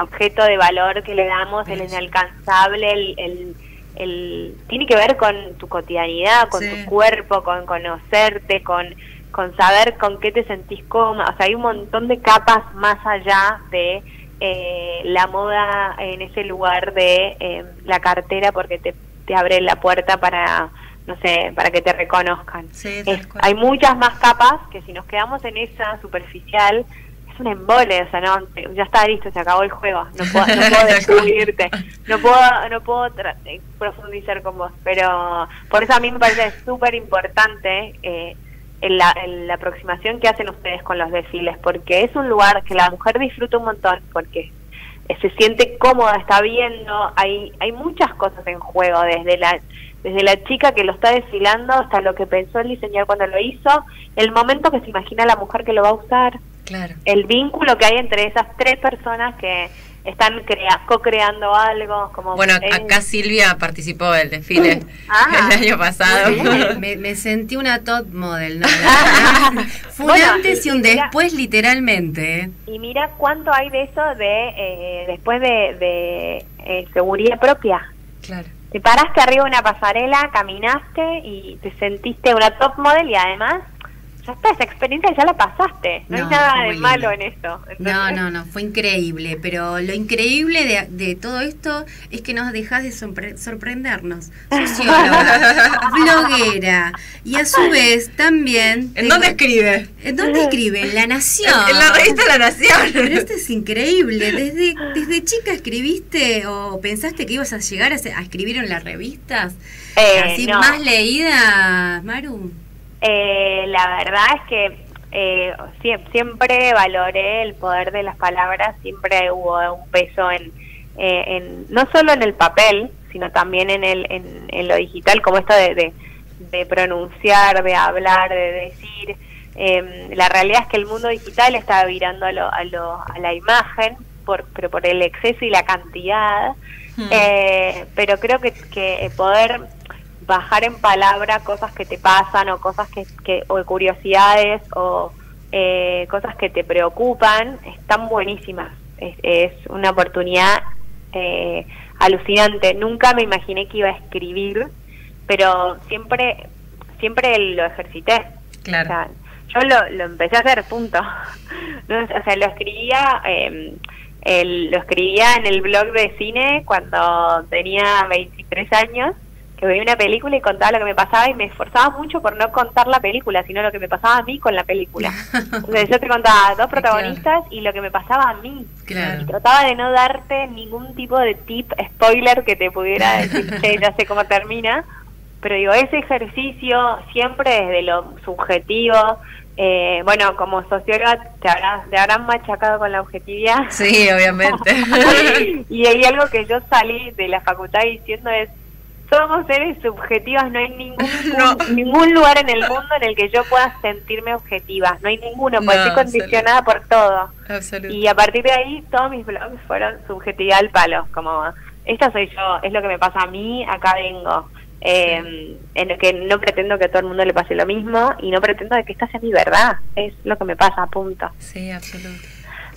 objeto de valor que le damos, el inalcanzable, el, el, el- tiene que ver con tu cotidianidad, con Sí. tu cuerpo, con conocerte, con, con saber con qué te sentís cómoda. O sea, hay un montón de capas más allá de eh, la moda en ese lugar de eh, la cartera porque te, te abre la puerta para, no sé, para que te reconozcan. Sí, Es- hay muchas más capas que si nos quedamos en esa superficial es un embole, o sea, no, ya está listo, se acabó el juego, no puedo, no puedo descubrirte, no puedo, no puedo eh, profundizar con vos, pero por eso a mí me parece súper importante eh, en la, en la aproximación que hacen ustedes con los desfiles, porque es un lugar que la mujer disfruta un montón, porque se siente cómoda, está viendo, hay, hay muchas cosas en juego, desde la, desde la chica que lo está desfilando hasta lo que pensó el diseñador cuando lo hizo, el momento que se imagina la mujer que lo va a usar, Claro. el vínculo que hay entre esas tres personas que están crea co-creando algo, como Bueno, acá Silvia participó del desfile Ah, el año pasado. Me, me sentí una top model, ¿no? Fue un Bueno, antes y un mira- después, literalmente. ¿eh? y mira cuánto hay de eso de eh, después de, de eh, seguridad propia. Claro. Te paraste arriba de una pasarela, caminaste y te sentiste una top model y además ya está, esa experiencia ya la pasaste. No, No, hay nada de malo lindo. en eso. No, Entonces- no, no, fue increíble, pero lo increíble de, de todo esto es que nos dejas de sorpre- sorprendernos. Socióloga, bloguera y a su vez también... ¿En dónde escribe? ¿En dónde escribe? En La Nación. En la revista La Nación. Pero esto es increíble. Desde, desde chica escribiste o pensaste que ibas a llegar a, escribir en las revistas Eh, así no. más leídas, Maru. Eh, la verdad es que eh, sie- siempre valoré el poder de las palabras, siempre hubo un peso en, eh, en no solo en el papel, sino también en, el, en, en lo digital, como esto de, de, de pronunciar, de hablar, de decir. Eh, la realidad es que el mundo digital está virando a, lo, a, lo, a la imagen, por, pero por el exceso y la cantidad. Hmm. Eh, pero creo que, que poder bajar en palabra cosas que te pasan o cosas que, que o curiosidades o eh, cosas que te preocupan están buenísimas es, es una oportunidad eh, alucinante nunca me imaginé que iba a escribir pero siempre siempre lo ejercité Claro. o sea, yo lo, lo empecé a hacer, punto. No, o sea, lo escribía, eh, el- lo escribía en el blog de cine cuando tenía 23 años, que veía una película y contaba lo que me pasaba y me esforzaba mucho por no contar la película, sino lo que me pasaba a mí con la película. Entonces yo te contaba dos protagonistas y lo que me pasaba a mí. Claro. Y trataba de no darte ningún tipo de tip, spoiler que te pudiera decir, "Che, ya sé cómo termina. Pero digo, ese ejercicio siempre desde lo subjetivo, eh, bueno, como socióloga te habrás, te habrán machacado con la objetividad. Sí, obviamente. y hay algo que yo salí de la facultad diciendo es, somos seres subjetivos, no hay ningún, No. ningún lugar en el mundo en el que yo pueda sentirme objetiva, no hay ninguno, porque No, estoy condicionada por todo. Y a partir de ahí, todos mis blogs fueron subjetividad al palo, como, esta soy yo, es lo que me pasa a mí, acá vengo. Eh, en lo que no pretendo que a todo el mundo le pase lo mismo y no pretendo de que esta sea mi verdad, es lo que me pasa, punto. Sí, absoluto.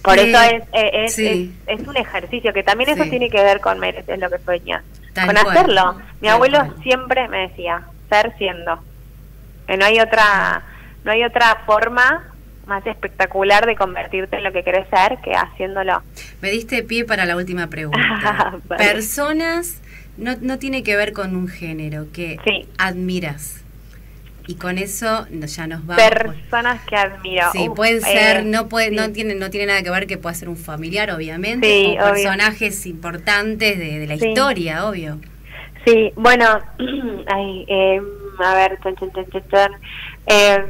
Por eso es, eh, es, sí. es, es un ejercicio que también eso Sí. tiene que ver con merecer lo que sueñas, Tal con cual. hacerlo. Mi Tal abuelo cual. siempre me decía, ser siendo. Que no hay otra no hay otra forma más espectacular de convertirte en lo que querés ser que haciéndolo. Me diste pie para la última pregunta. Vale. Personas no, no tiene que ver con un género que Sí. admiras. Y con eso ya nos vamos. Personas que admiro. Sí, pueden ser, eh, no puede, sí. no tiene, no tiene nada que ver que pueda ser un familiar, obviamente, Sí, o obvio. personajes importantes de, de la Sí. historia, obvio. Sí, bueno, ay, eh, a ver, chan, chan, chan. Eh,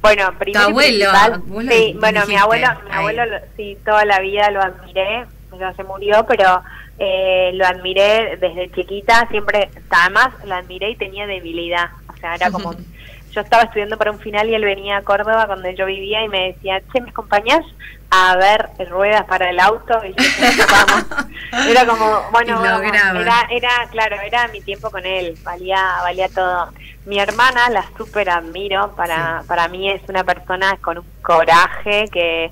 bueno, primero y abuelo, lo sí, dijiste bueno, mi abuelo, mi abuelo, lo- sí, toda la vida lo admiré, ya se murió, pero eh, lo admiré desde chiquita, siempre, además lo admiré y tenía debilidad, o sea, era como, yo estaba estudiando para un final y él venía a Córdoba cuando yo vivía y me decía, che, ¿me acompañás a ver ruedas para el auto? Y yo decía, vamos, era como, bueno, vamos. era, era, claro, era mi tiempo con él, valía, valía todo. Mi hermana la súper admiro, para, para mí es una persona con un coraje que,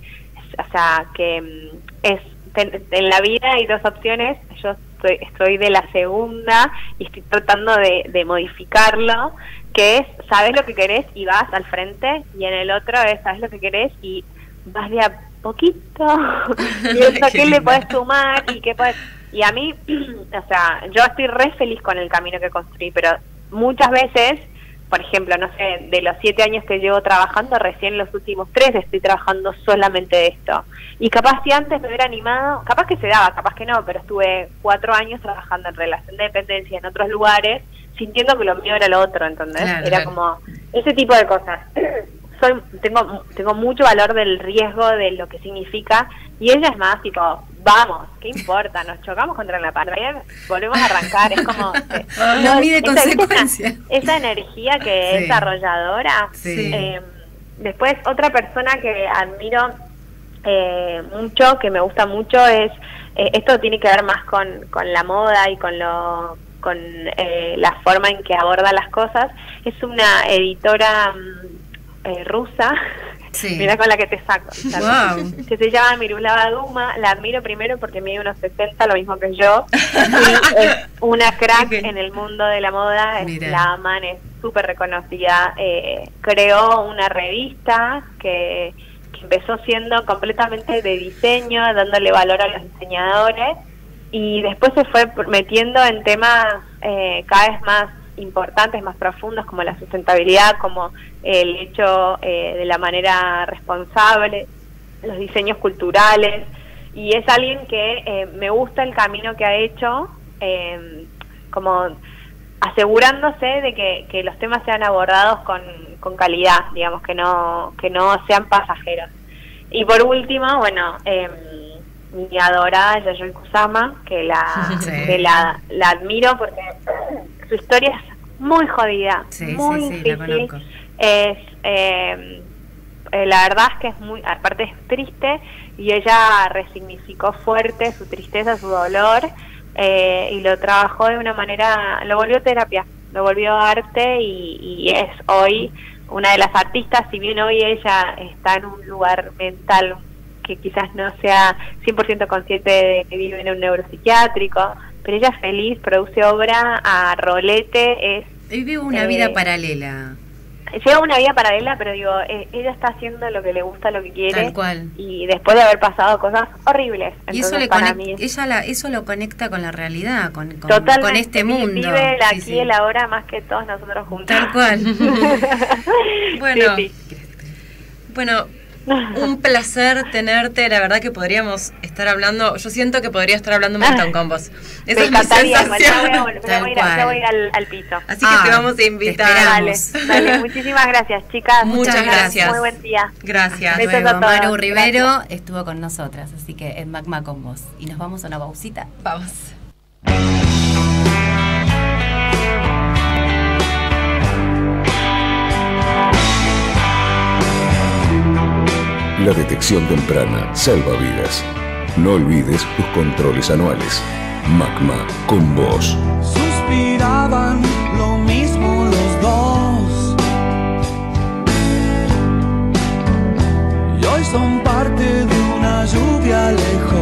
o sea, que mm, es en la vida hay dos opciones. Yo estoy, estoy de la segunda y estoy tratando de, de modificarlo, que es, sabes lo que querés y vas al frente, y en el otro es, sabes lo que querés y vas de a poquito, y eso Qué qué le puedes sumar y qué puedes... Y a mí, o sea, yo estoy re feliz con el camino que construí, pero muchas veces por ejemplo, no sé, de los siete años que llevo trabajando, recién los últimos tres estoy trabajando solamente de esto. Y capaz si antes me hubiera animado, capaz que se daba, capaz que no, pero estuve cuatro años trabajando en relación de dependencia en otros lugares, sintiendo que lo mío era lo otro, ¿entendés? Claro, era claro. como ese tipo de cosas. Soy, tengo, tengo mucho valor del riesgo, de lo que significa, y ella es más tipo, vamos, ¿qué importa? Nos chocamos contra la pared, volvemos a arrancar, es como... eh, No mide esa- ¿viste esa- energía que Sí. es arrolladora. Sí. Eh, después, otra persona que admiro eh, mucho, que me gusta mucho, es. eh, esto tiene que ver más con, con la moda y con lo con eh, la forma en que aborda las cosas. Es una editora mm, eh, rusa. Sí. Mira con la que te saco. Que se llama Mirulava Duma. La admiro primero porque mide unos 60, lo mismo que yo. Y es una crack en el mundo de la moda. es-. La aman, es súper reconocida. Eh, creó una revista que, que empezó siendo completamente de diseño, dándole valor a los diseñadores. Y después se fue metiendo en temas eh, cada vez más importantes, más profundos, como la sustentabilidad, como el hecho eh, de la manera responsable, los diseños culturales. Y es alguien que eh, me gusta el camino que ha hecho, eh, como asegurándose de que, que los temas sean abordados con, con calidad, digamos, que no, que no sean pasajeros. Y por último, bueno, eh, mi adorada Yayoi Kusama, que la, Sí. que la, la admiro porque su historia es muy jodida, Sí, muy sí, la difícil. conozco. Es, eh, eh, la verdad es que es muy, aparte es triste y ella resignificó fuerte su tristeza, su dolor eh, y lo trabajó de una manera, lo volvió terapia, lo volvió arte y, y es hoy una de las artistas, si bien hoy ella está en un lugar mental que quizás no sea 100% consciente de que vive en un neuropsiquiátrico, pero ella es feliz, produce obra a rolete, es Vive una Eh, vida paralela. lleva una vida paralela, pero digo, eh, ella está haciendo lo que le gusta, lo que quiere. Tal cual. Y después de haber pasado cosas horribles. Y eso Entonces, le para mí ella la, eso lo conecta con la realidad, con, con, totalmente con este mundo. Vive el Sí, aquí sí. y el ahora más que todos nosotros juntos. Tal cual. Bueno. Sí, Bueno, un placer tenerte. La verdad que podríamos estar hablando. Yo siento que podría estar hablando un montón con vos. Esa Me es mi ya voy sensación. ya Tal voy a ir, a- ya voy al, al piso. Así que Ah, te vamos a invitar. Dale, esperamos. dale, muchísimas gracias, chicas. Muchas gracias. Muy buen día. Gracias. Besos Luego, a todos. Maru Rivero Gracias. estuvo con nosotras, así que en Magma con vos. Y nos vamos a una pausita. Vamos. La detección temprana salva vidas. No olvides tus controles anuales. Magma con vos. Suspiraban lo mismo los dos. Y hoy son parte de una lluvia lejos.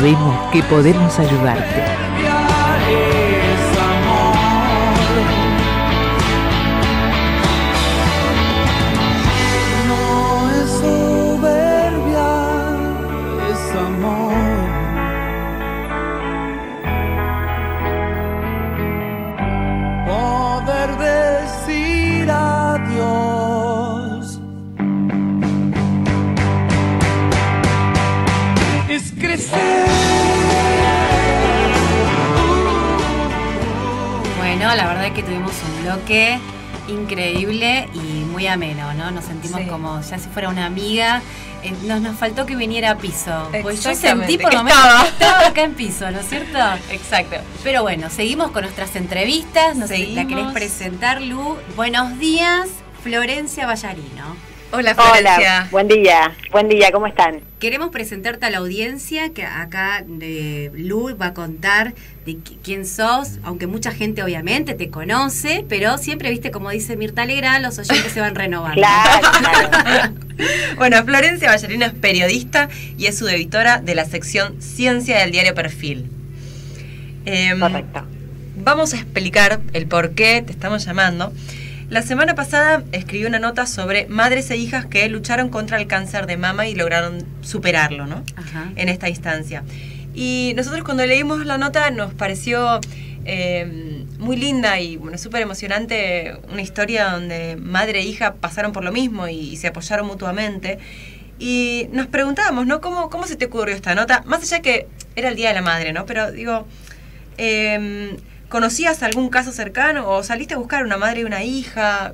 Sabemos que podemos ayudarte. Ameno, ¿no? Nos sentimos Sí. como ya si fuera una amiga. Eh, nos, nos faltó que viniera a piso. Pues yo sentí por lo menos estaba. que estaba acá en piso, ¿no es cierto? Exacto. Pero bueno, seguimos con nuestras entrevistas. No sé, ¿la querés presentar, Lu? Buenos días, Florencia Ballarino. Hola, Florencia. Hola, buen día, buen día, ¿cómo están? Queremos presentarte a la audiencia que acá de Lu va a contar de qui- quién sos, aunque mucha gente obviamente te conoce, pero siempre, viste, como dice Mirta Legrand, los oyentes se van renovando. Claro, claro. Bueno, Florencia Ballarino es periodista y es su editora de la sección Ciencia del diario Perfil. Em, Correcto. Vamos a explicar el por qué te estamos llamando. La semana pasada escribí una nota sobre madres e hijas que lucharon contra el cáncer de mama y lograron superarlo, ¿no? Ajá. En esta instancia. Y nosotros cuando leímos la nota nos pareció eh, muy linda y bueno, súper emocionante una historia donde madre e hija pasaron por lo mismo y, y se apoyaron mutuamente. Y nos preguntábamos, ¿no? ¿Cómo, ¿Cómo se te ocurrió esta nota? Más allá que era el Día de la Madre, ¿no? Pero digo, eh, ¿conocías algún caso cercano o saliste a buscar una madre y una hija?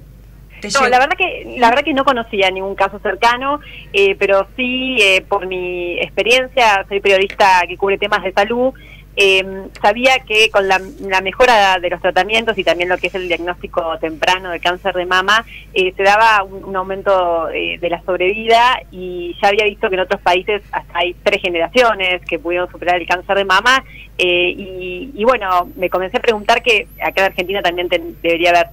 ¿Te No, la verdad que la verdad que no conocía ningún caso cercano, eh, pero sí eh, por mi experiencia, soy periodista que cubre temas de salud, eh, sabía que con la, mejora de los tratamientos y también lo que es el diagnóstico temprano de cáncer de mama, eh, se daba un, aumento eh, de la sobrevida y ya había visto que en otros países hasta hay tres generaciones que pudieron superar el cáncer de mama eh, y, y bueno, me comencé a preguntar que acá en Argentina también debería haber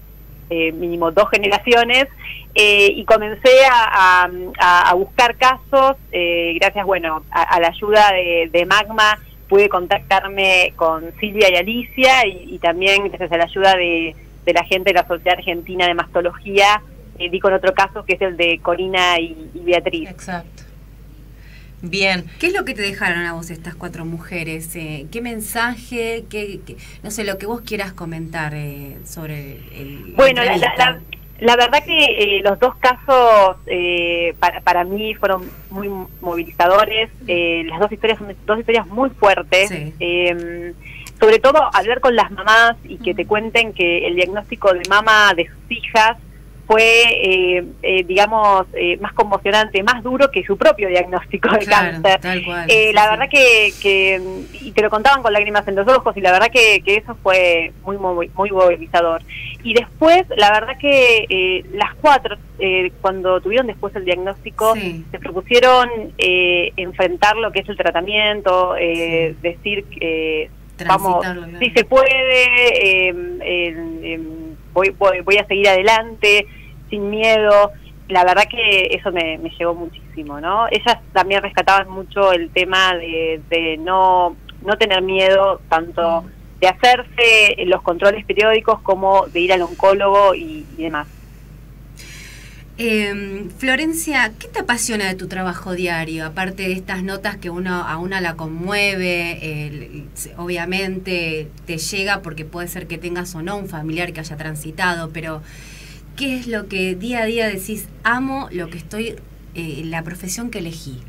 mínimo dos generaciones y comencé a, buscar casos gracias bueno a, la ayuda de Magma pude contactarme con Silvia y Alicia y, y también gracias a la ayuda de, de la gente de la Sociedad Argentina de Mastología eh, di con otro caso que es el de Corina y, y Beatriz Exacto. Bien. ¿Qué es lo que te dejaron a vos estas cuatro mujeres? Eh, ¿Qué mensaje, qué, qué- no sé, lo que vos quieras comentar eh, sobre el... Bueno, la, la- entrevista? la- la verdad que eh, los dos casos eh, para, para mí fueron muy movilizadores. Eh, las dos historias son dos historias muy fuertes. Sí. Eh, sobre todo hablar con las mamás y que te cuenten que el diagnóstico de mama de sus hijas fue, eh, eh, digamos, eh, más conmocionante, más duro que su propio diagnóstico de Claro, cáncer. tal cual, Eh, sí, la sí. verdad que, que, y te lo contaban con lágrimas en los ojos, y la verdad que, que eso fue muy, muy, muy movilizador. Y después, la verdad que eh, las cuatro, eh, cuando tuvieron después el diagnóstico, Sí. se propusieron eh, enfrentar lo que es el tratamiento, eh, decir que vamos, si se puede, voy, voy, a seguir adelante, sin miedo. La verdad que eso me, me llegó muchísimo, ¿no? Ellas también rescataban mucho el tema de, de no, no tener miedo tanto de hacerse los controles periódicos como de ir al oncólogo y, y demás. Eh, Florencia, ¿qué te apasiona de tu trabajo diario? Aparte de estas notas que uno a una la conmueve, obviamente te llega porque puede ser que tengas o no un familiar que haya transitado, pero ¿qué es lo que día a día decís, amo lo que estoy, eh, la profesión que elegí?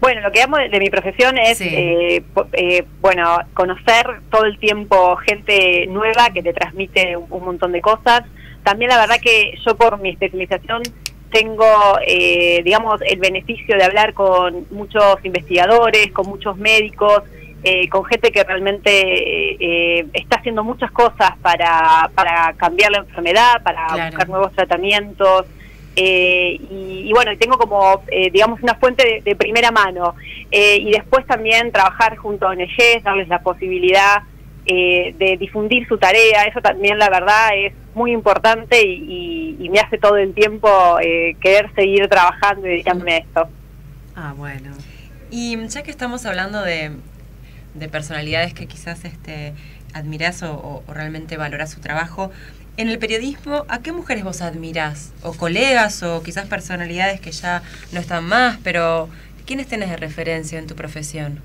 Bueno, lo que amo de, de mi profesión es, Sí. eh, eh, bueno, conocer todo el tiempo gente nueva que te transmite un, un montón de cosas. También la verdad que yo por mi especialización tengo, eh, digamos, el beneficio de hablar con muchos investigadores, con muchos médicos, eh, con gente que realmente eh, eh, está haciendo muchas cosas para, para cambiar la enfermedad, para Claro. buscar nuevos tratamientos. Eh, y, y bueno, tengo como, eh, digamos, una fuente de, de primera mano. Eh, y después también trabajar junto a ONGs, darles la posibilidad eh, de difundir su tarea. Eso también, la verdad, es muy importante y, y- y me hace todo el tiempo eh, querer seguir trabajando y dedicándome a esto. Ah, bueno. Y ya que estamos hablando de, de personalidades que quizás este, admirás o, o realmente valorás su trabajo, en el periodismo, ¿a qué mujeres vos admirás? ¿O colegas o quizás personalidades que ya no están más? Pero, ¿quiénes tenés de referencia en tu profesión?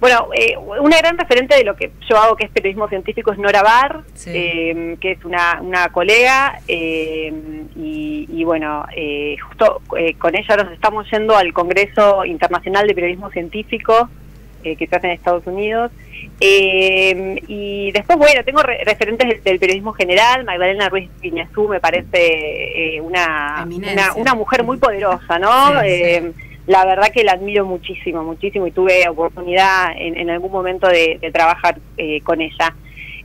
Bueno, eh, una gran referente de lo que yo hago, que es periodismo científico, es Nora Bar, Sí. eh, que es una, una colega, eh, y, y bueno, eh, justo eh, con ella nos estamos yendo al Congreso Internacional de Periodismo Científico, eh, que se hace en Estados Unidos. Eh, y después, bueno, tengo re- referentes del, del periodismo general, Magdalena Ruiz Piñazú me parece una, una, una mujer muy poderosa, ¿no? Sí, sí. La verdad que la admiro muchísimo, muchísimo y tuve oportunidad en, en algún momento de, de trabajar eh, con ella.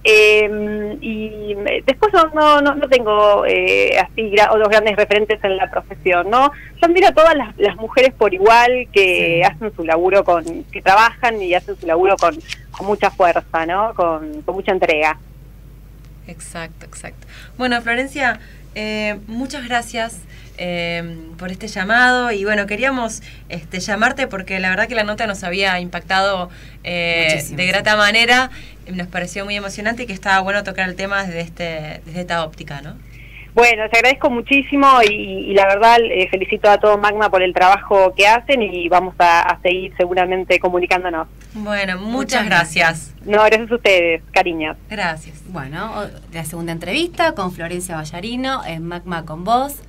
Eh, y después no, no, no, tengo eh, así otros grandes referentes en la profesión, ¿no? Yo admiro a todas las, las mujeres por igual que Sí. hacen su laburo con, que trabajan y hacen su laburo con, con mucha fuerza, ¿no? Con, con mucha entrega. Exacto, exacto. Bueno, Florencia, eh, muchas gracias eh, por este llamado y bueno, queríamos este, llamarte porque la verdad que la nota nos había impactado eh, de sí. grata manera, nos pareció muy emocionante y que estaba bueno tocar el tema desde, este, desde esta óptica, ¿no? Bueno, les agradezco muchísimo y, y la verdad eh, felicito a todo Magma por el trabajo que hacen y vamos a, a seguir seguramente comunicándonos. Bueno, muchas, Muchas gracias. No, gracias a ustedes, cariños. Gracias. Bueno, la segunda entrevista con Florencia Ballarino en Magma con vos.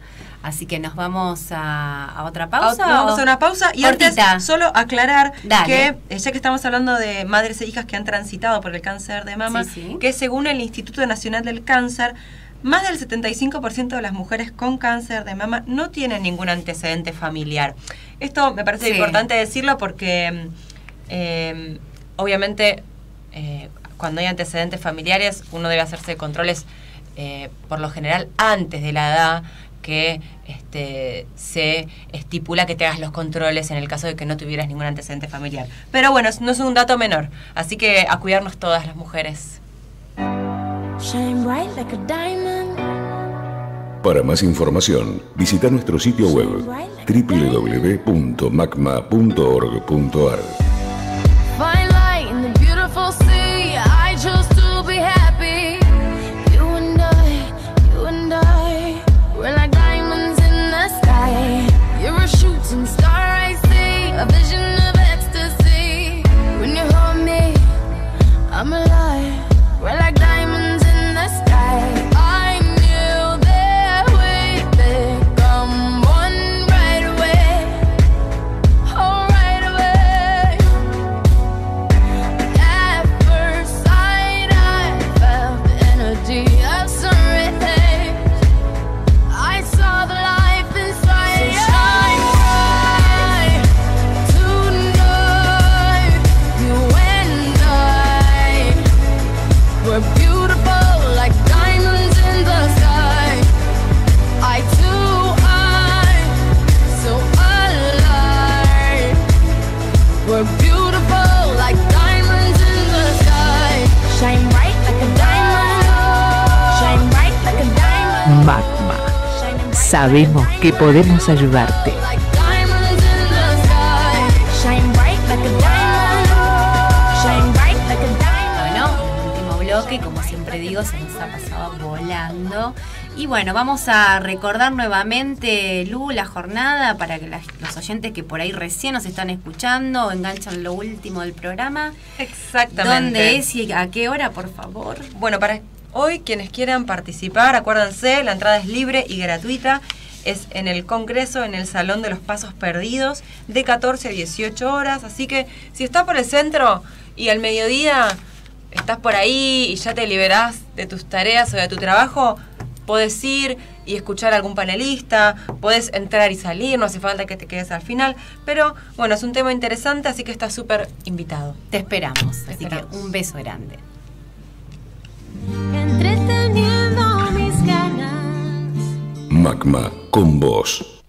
Así que nos vamos a, a otra pausa. Nos vamos a una pausa y Cortita. antes solo aclarar Dale. que, eh, ya que estamos hablando de madres e hijas que han transitado por el cáncer de mama, Sí, sí. que según el Instituto Nacional del Cáncer, más del 75% de las mujeres con cáncer de mama no tienen ningún antecedente familiar. Esto me parece Sí. importante decirlo porque mm, eh, obviamente eh, cuando hay antecedentes familiares uno debe hacerse controles eh, por lo general antes de la edad que este, se estipula que te hagas los controles en el caso de que no tuvieras ningún antecedente familiar. Pero bueno, no es un dato menor, así que a cuidarnos todas las mujeres. Shine bright like a diamond. Para más información, visita nuestro sitio web www.macma.org.ar. Sabemos que podemos ayudarte. Bueno, el último bloque, como siempre digo, se nos ha pasado volando. Y bueno, vamos a recordar nuevamente, Lu, la jornada para que las- los oyentes que por ahí recién nos están escuchando enganchan lo último del programa. Exactamente. ¿Dónde es y a qué hora, por favor? Bueno, para hoy quienes quieran participar, acuérdense, la entrada es libre y gratuita. Es en el Congreso, en el Salón de los Pasos Perdidos, de 14 a 18 horas. Así que si estás por el centro y al mediodía estás por ahí y ya te liberás de tus tareas o de tu trabajo, podés ir y escuchar a algún panelista, podés entrar y salir, no hace falta que te quedes al final. Pero bueno, es un tema interesante, así que estás súper invitado. Te esperamos. Así esperamos. que un beso grande. Entreteniendo mis ganas. Magma con vos.